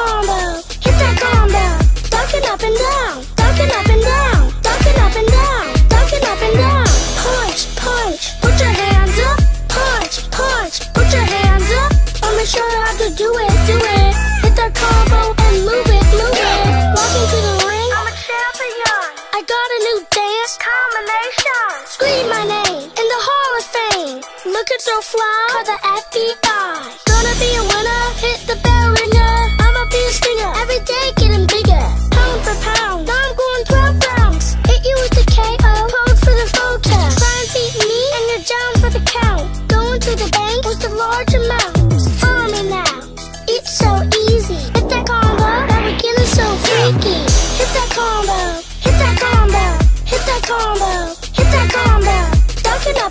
combo, hit that combo. Talking up and down, talking up and down, talking up and down, talking up and down. Punch, punch, put your hands up. Punch, punch, put your hands up. I'ma show you how to do it, do it. Hit that combo and move it, move it. Walk into the ring, I'm a champion. I got a new dance combination. Scream my name in the Hall of Fame. Looking so fly, call the FBI.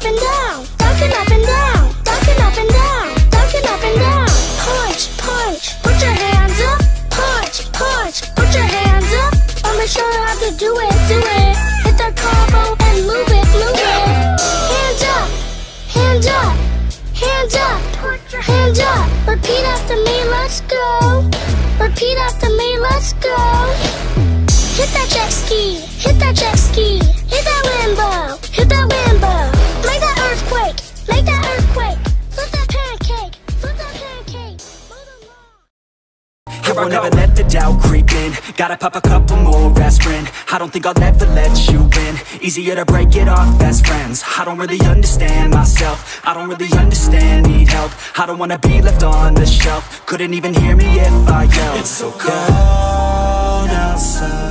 and down, talking up and down, talking up and down, talking up and down. Punch, punch, put your hands up. Punch, punch, put your hands up. I'ma show you how to do it, do it. Hit the combo and move it, move it. Hands up, hands up, hands up, hands up. Repeat after me, let's go. Repeat after me, let's go. Hit that jet ski, hit that jet ski, hit that Lambo, hit that Lambo. Gotta pop a couple more aspirin. I don't think I'll ever let you in Easier to break it off best friends. I don't really understand myself. I don't really understand, need help. I don't wanna be left on the shelf. Couldn't even hear me if I yelled. It's so cold outside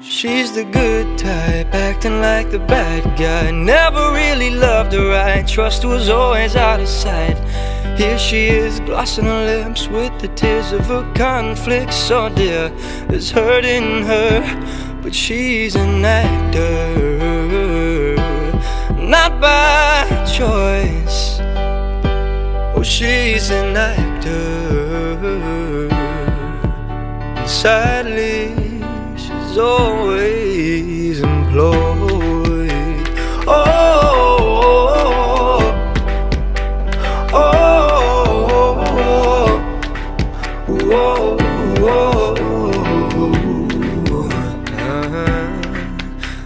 She's the good type, acting like the bad guy. Never really loved her right, trust was always out of sight. Here she is, glossing her lips with the tears of her conflict. So dear, there's hurt in her, but she's an actor. Not by choice, oh she's an actor. And sadly always employed. Oh, oh, oh, oh, oh,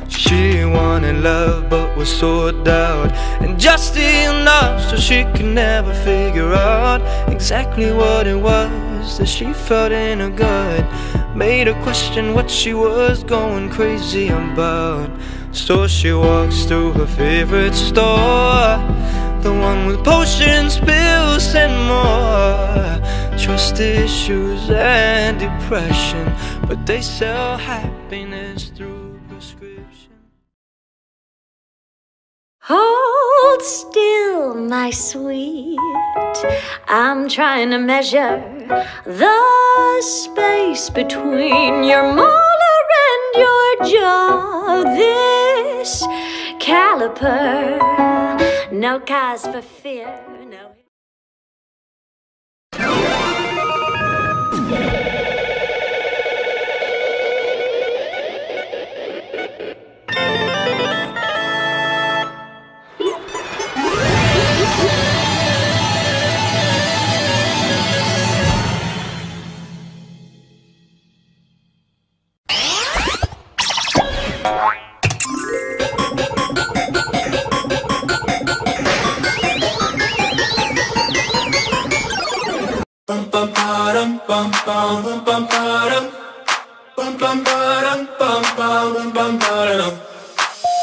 She wanted love but was so doubt And just enough so she could never figure out Exactly what it was that she felt in her gut. Made her question what she was going crazy about. So she walks through her favorite store. The one with potions, pills and more. Trust issues and depression But they sell happiness through Hold still, my sweet I'm trying to measure the space between your molar and your jaw. This caliper, no cause for fear.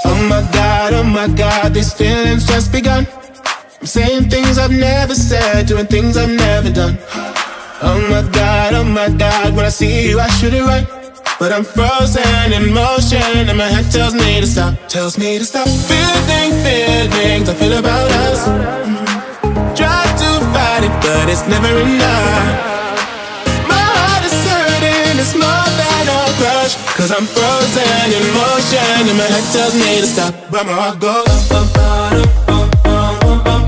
Oh my god, oh my god, these feelings just begun. I'm saying things I've never said, doing things I've never done. Oh my god, oh my god, when I see you, I should it right. But I'm frozen in motion, and my head tells me to stop, tells me to stop. Feeling feelings I feel about us. Try to fight it, but it's never enough. Cause I'm frozen in motion, and my head tells me to stop. But my heart goes. bum, bum, bum, bum,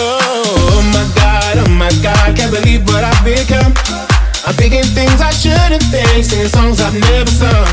Oh my god, oh my god, can't believe what I've become. I'm thinking things I shouldn't think, singing songs I've never sung.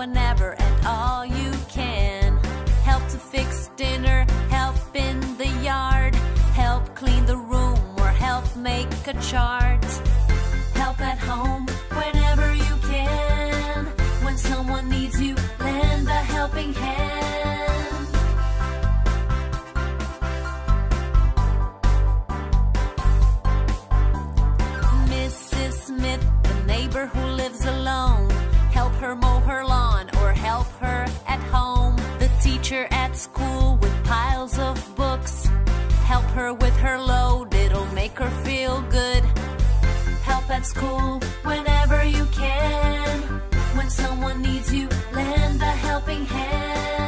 Whenever and all you can. Help to fix dinner, help in the yard, help clean the room, or help make a chart. Help at home whenever you can. When someone needs you, lend a helping hand. School whenever you can. When someone needs you, lend a helping hand.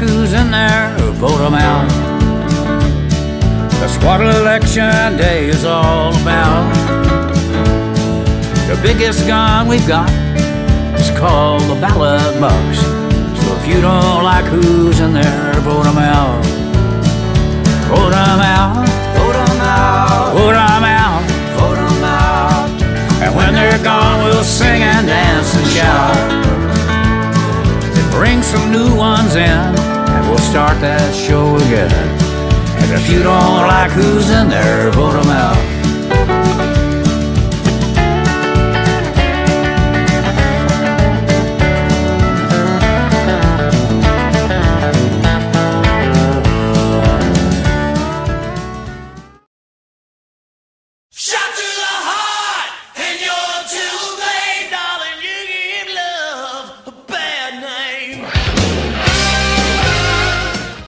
who's in there, vote 'em out. That's what election day is all about. The biggest gun we've got is called the ballot box. So if you don't like who's in there, vote 'em out. You don't like who's in there, vote them out.